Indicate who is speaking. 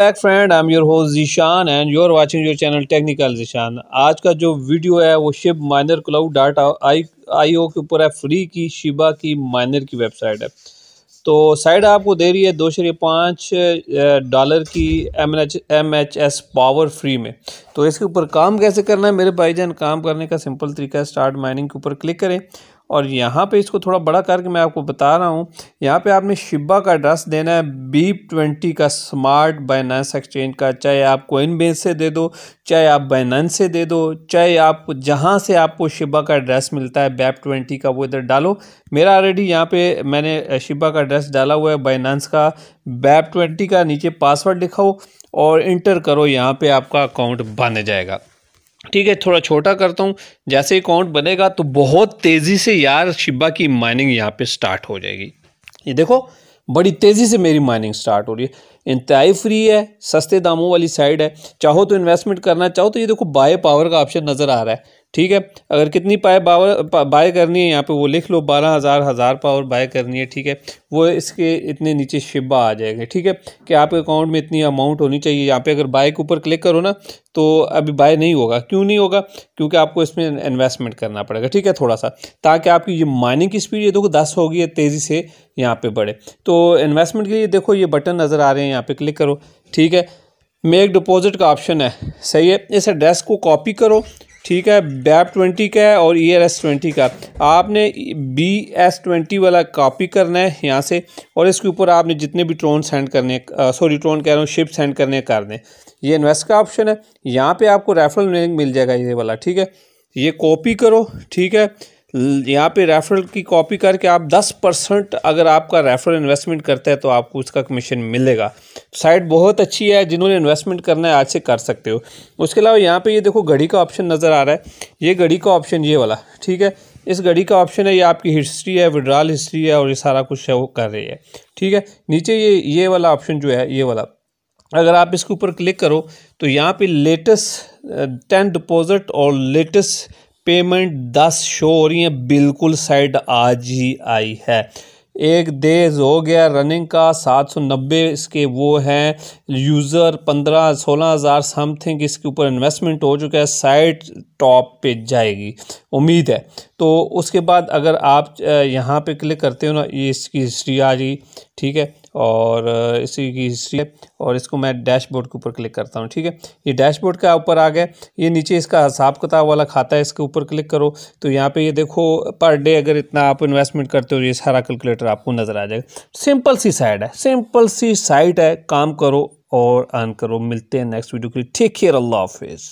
Speaker 1: Back friend I am your host Zeeshan and you are watching your channel technical Zeeshan आज का जो video है, वो ship miner cloud data I I O के ऊपर है। फ्री की शिबा की माइनर की वेबसाइट है। तो साइड आपको दे रही है दो शरीय पाँच डॉलर की M H M H S power free में। तो इसके ऊपर काम कैसे करना है? मेरे भाईजान, काम करने का सिंपल तरीका है। स्टार्ट माइनिंग के ऊपर क्लिक करें। और यहाँ पे इसको थोड़ा बड़ा करके मैं आपको बता रहा हूँ, यहाँ पे आपने शिबा का एड्रेस देना है, बीप ट्वेंटी का स्मार्ट बाइनेंस एक्सचेंज का, चाहे आप कोइन बेस से दे दो, चाहे आप बाइनेंस से दे दो, चाहे आप जहाँ से आपको शिबा का एड्रेस मिलता है, बैप ट्वेंटी का वो इधर डालो। मेरा ऑलरेडी यहाँ पे मैंने शिबा का एड्रेस डाला हुआ है बाइनेंस का, बैप ट्वेंटी का नीचे पासवर्ड लिखाओ और इंटर करो, यहाँ पे आपका अकाउंट बन जाएगा। ठीक है, थोड़ा छोटा करता हूँ। जैसे अकाउंट बनेगा तो बहुत तेज़ी से यार शिबा की माइनिंग यहाँ पे स्टार्ट हो जाएगी। ये देखो, बड़ी तेज़ी से मेरी माइनिंग स्टार्ट हो रही है। इंतहाई फ्री है, सस्ते दामों वाली साइड है। चाहो तो इन्वेस्टमेंट करना, चाहो तो ये देखो बाय पावर का ऑप्शन नज़र आ रहा है, ठीक है? अगर कितनी पाए पावर बाय करनी है यहाँ पे वो लिख लो, बारह हज़ार हज़ार पावर बाय करनी है, ठीक है? वो इसके इतने नीचे शिबा आ जाएँगे, ठीक है? कि आपके अकाउंट में इतनी अमाउंट होनी चाहिए। यहाँ पे अगर बाय के ऊपर क्लिक करो ना तो अभी बाय नहीं होगा। क्यों नहीं होगा? क्योंकि आपको इसमें इन्वेस्टमेंट करना पड़ेगा, ठीक है? थोड़ा सा, ताकि आपकी ये माइनिंग की स्पीड ये देखो दस होगी तेज़ी से यहाँ पर बढ़े। तो इन्वेस्टमेंट के लिए देखो ये बटन नज़र आ रहे हैं यहाँ पे क्लिक करो। ठीक है? मेक डिपॉजिट का ऑप्शन है। सही है? इस एड्रेस को कॉपी करो। ठीक है? बैप ट्वेंटी का है और ई आर एस ट्वेंटी का। आपने बी एस ट्वेंटी वाला कॉपी करना है यहाँ से और इसके ऊपर आपने जितने भी ट्रोन सेंड करने सॉरी ट्रोन कह रहा हूँ शिप सेंड करने कर दें ये इन्वेस्ट का ऑप्शन है। यहाँ पे आपको रेफरल मिल जाएगा ये वाला। ठीक है? ये कॉपी करो। ठीक है? यहाँ पे रेफरल की कॉपी करके आप 10 परसेंट अगर आपका रेफरल इन्वेस्टमेंट करते हैं तो आपको उसका कमीशन मिलेगा। साइट बहुत अच्छी है, जिन्होंने इन्वेस्टमेंट करना है आज से कर सकते हो। उसके अलावा यहाँ पे ये देखो घड़ी का ऑप्शन नज़र आ रहा है। ये घड़ी का ऑप्शन ये वाला, ठीक है? इस घड़ी का ऑप्शन है, ये आपकी हिस्ट्री है विड्रॉल हिस्ट्री है और ये सारा कुछ है, वो कर रही है, ठीक है? नीचे ये ये वाला ऑप्शन जो है, ये वाला। अगर आप इसके ऊपर क्लिक करो तो यहाँ पे लेटेस्ट टेन डिपॉजिट और लेटेस्ट पेमेंट दस शो हो रही हैं, बिल्कुल साइड आज ही आई है। एक डेज़ हो गया रनिंग का सात सौ नब्बे, इसके वो हैं यूज़र पंद्रह, सोलह हज़ार समथिंग इसके ऊपर इन्वेस्टमेंट हो चुका है साइट टॉप पे जाएगी, उम्मीद है। तो उसके बाद अगर आप यहाँ पे क्लिक करते हो ना, ये इसकी हिस्ट्री आ गई ठीक है? और इसी की हिस्ट्री है और इसको मैं डैशबोर्ड के ऊपर क्लिक करता हूँ, ठीक है? ये डैशबोर्ड का ऊपर आ गया, ये नीचे इसका हिसाब किताब वाला खाता है, इसके ऊपर क्लिक करो तो यहाँ पे ये देखो पर डे अगर इतना आप इन्वेस्टमेंट करते हो, ये सारा कैलकुलेटर आपको नज़र आ जाएगा। सिंपल सी साइड है सिंपल सी साइट है, काम करो और अर्न करो। मिलते हैं नेक्स्ट वीडियो के लिए। टेक केयर अल्लाह हाफिज़